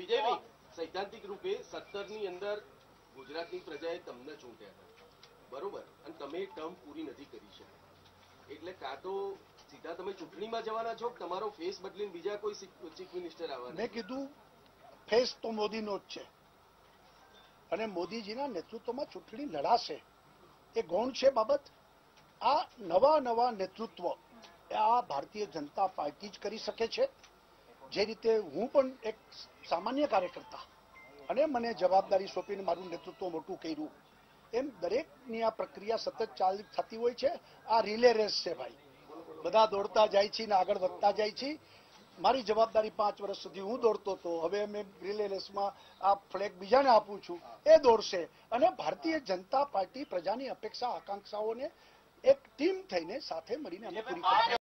વિજયભાઈ સૈદ્ધાંતિક રૂપે સત્તરની અંદર ગુજરાતની પ્રજાએ તમને ચૂંટ્યા હતા. બરોબર? અને તમે ટર્મ પૂરી નથી કરી શક્યા. એટલે કાં તો સીધા તમે ચૂંટણીમાં જવાના છો તમારો ફેસ બદલીને બીજા કોઈ ચીફ મિનિસ્ટર આવવાના મેં કીધું ફેસ તો મોદીનો જ છે. અને મોદીજીના નેતૃત્વમાં ચૂંટણી લડાશે. એ ગૌણ છે બાબત. આ નવા નવા નેતૃત્વ આ ભારતીય જનતા પાર્ટી જ કરી શકે છે. જે રીતે હું પણ એક સામાન્ય કાર્યકર્તા અને મને જવાબદારી સોંપીને મારું નેતૃત્વ મોટું કર્યું, એમ દરેકની આ પ્રક્રિયા સતત ચાલી થતી હોય છે. આ રિલે રેસ છે ભાઈ. બધા દોડતા જાય છે ને આગળ વધતા જાય છે. મારી જવાબદારી પાંચ વર્ષ સુધી હું દોડતો હતો. હવે મેં રિલે રેસમાં આ ફ્લેગ બીજાને આપું છું. એ દોડશે. અને ભારતીય જનતા પાર્ટી પ્રજાની અપેક્ષા, આકાંક્ષાઓને એક ટીમ થઈને સાથે મળીને અમે પૂરી